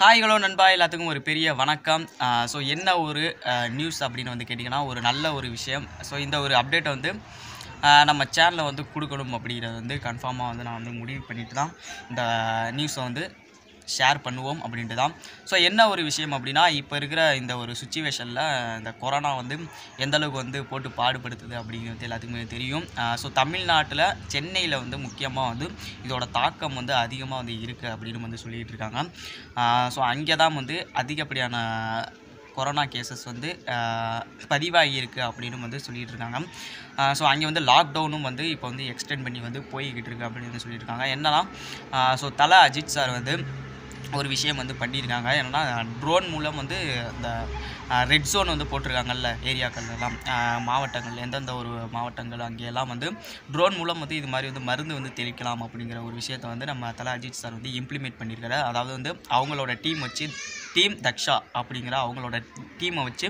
Hi hello நண்பா. எல்லாத்துக்கும் ஒரு பெரிய வணக்கம். ஸோ என்ன ஒரு நியூஸ் அப்படின்னு வந்து கேட்டிங்கன்னா ஒரு நல்ல ஒரு விஷயம். ஸோ இந்த ஒரு அப்டேட்டை வந்து நம்ம சேனலில் வந்து கொடுக்கணும் அப்படிங்கிறது வந்து கன்ஃபார்மாக வந்து நான் வந்து முடிவு பண்ணிட்டு தான் இந்த நியூஸை வந்து ஷேர் பண்ணுவோம் அப்படின்ட்டு தான் ஸோ என்ன ஒரு விஷயம் அப்படின்னா இப்போ இருக்கிற இந்த ஒரு சுச்சுவேஷனில் இந்த கொரோனா வந்து எந்த அளவுக்கு வந்து போட்டு பாடுபடுத்துது அப்படிங்கிறது எல்லாத்துக்குமே தெரியும். ஸோ தமிழ்நாட்டில் சென்னையில் வந்து முக்கியமாக வந்து இதோட தாக்கம் வந்து அதிகமாக வந்து இருக்குது அப்படின்னு வந்து சொல்லிகிட்டு இருக்காங்க. ஸோ அங்கே தான் வந்து அதிகப்படியான கொரோனா கேசஸ் வந்து பதிவாகியிருக்கு பதிவாகி அப்படின்னு வந்து சொல்லிகிட்டு இருக்காங்க. ஸோ அங்கே வந்து லாக்டவுனும் வந்து இப்போ வந்து எக்ஸ்டெண்ட் பண்ணி வந்து போய்கிட்டு இருக்கு அப்படின்னு வந்து சொல்லியிருக்காங்க என்னன்னா ஸோ தலை அஜித் சார் வந்து ஒரு விஷயம் வந்து பண்ணியிருக்காங்க. என்னென்னா ட்ரோன் மூலம் வந்து இந்த ரெட் ஜோன் வந்து போட்டிருக்காங்கல்ல ஏரியாக்கள்லாம் மாவட்டங்கள் எந்தெந்த ஒரு மாவட்டங்கள் அங்கேயெல்லாம் வந்து ட்ரோன் மூலம் வந்து இது மாதிரி வந்து மருந்து வந்து தெளிக்கலாம் அப்படிங்கிற ஒரு விஷயத்தை வந்து நம்ம தலை அஜித் சார் வந்து இம்ப்ளிமெண்ட் பண்ணியிருக்காரு. அதாவது வந்து அவங்களோட டீம் வச்சு டீம் தக்ஷா அப்படிங்கிற அவங்களோட டீமை வச்சு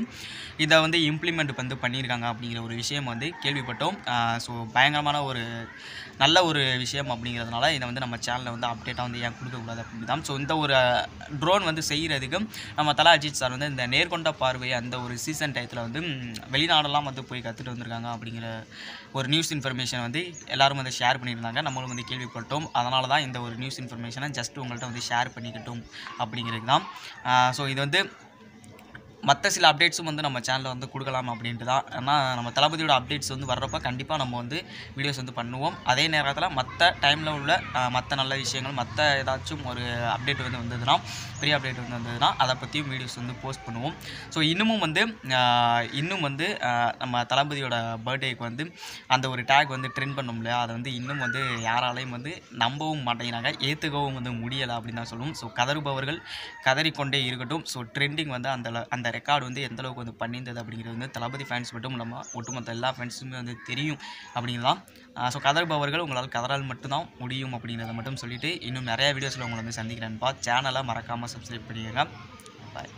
இதை வந்து இம்ப்ளிமெண்ட் வந்து பண்ணியிருக்காங்க அப்படிங்கிற ஒரு விஷயம் வந்து கேள்விப்பட்டோம். ஸோ பயங்கரமான ஒரு நல்ல ஒரு விஷயம் அப்படிங்கிறதுனால இதை வந்து நம்ம சேனலில் வந்து அப்டேட்டாக வந்து ஏன் கொடுக்கக்கூடாது அப்படின்னு தான் ஸோ இந்த ஒரு ட்ரோன் வந்து செய்கிறதுக்கு நம்ம தலா அஜித் சார் வந்து இந்த நேர்கொண்ட பார்வை அந்த ஒரு சீசன் டயத்தில் வந்து வெளிநாடெல்லாம் வந்து போய் கற்றுட்டு வந்திருக்காங்க அப்படிங்கிற ஒரு நியூஸ் இன்ஃபர்மேஷன் வந்து எல்லாரும் வந்து ஷேர் பண்ணியிருந்தாங்க. நம்மளும் வந்து கேள்விப்பட்டோம். அதனால தான் இந்த ஒரு நியூஸ் இன்ஃபர்மேஷனை ஜஸ்ட் உங்கள்கிட்ட வந்து ஷேர் பண்ணிக்கிட்டோம் அப்படிங்கிறது தான் ஸோ இது வந்து மற்ற சில அப்டேட்ஸும் வந்து நம்ம சேனலில் வந்து கொடுக்கலாம் அப்படின்ட்டு தான் ஏன்னா நம்ம தளபதியோட அப்டேட்ஸ் வந்து வர்றப்ப கண்டிப்பாக நம்ம வந்து வீடியோஸ் வந்து பண்ணுவோம். அதே நேரத்தில் மற்ற டைமில் உள்ள மற்ற நல்ல விஷயங்கள் மற்ற ஏதாச்சும் ஒரு அப்டேட் வந்து வந்ததுன்னா பெரிய அப்டேட் வந்து வந்ததுன்னா அதை பற்றியும் வீடியோஸ் வந்து போஸ்ட் பண்ணுவோம். ஸோ இன்னமும் வந்து இன்னும் வந்து நம்ம தளபதியோட பர்த்டேக்கு வந்து அந்த ஒரு டேக் வந்து ட்ரெண்ட் பண்ணோம் இல்லையா? அதை வந்து இன்னும் வந்து யாராலையும் வந்து நம்பவும் மாட்டேங்கிறாங்க. ஏற்றுக்கவும் வந்து முடியலை அப்படின்னு தான் சொல்லுவோம். ஸோ கதறுபவர்கள் கதறிக்கொண்டே இருக்கட்டும். ஸோ ட்ரெண்டிங் வந்து அந்த அந்த ரெக்கார்டு வந்து எந்த அளவுக்கு வந்து பண்ணியிருந்தது அப்படிங்கிறது வந்து தளபதி ஃபேன்ஸ் மட்டும் இல்லாமல் ஒட்டுமொத்த எல்லா ஃபேன்ஸுமே வந்து தெரியும் அப்படிங்கிறதான் ஸோ கதறுபவர்கள் உங்களால் கதறால் மட்டும்தான் முடியும் அப்படிங்கிறத மட்டும் சொல்லிவிட்டு இன்னும் நிறையா வீடியோஸில் உங்களை வந்து சந்திக்கிறேன்ப்பா சேனலை மறக்காமல் சப்ஸ்கிரைப் பண்ணிடுங்க பாய்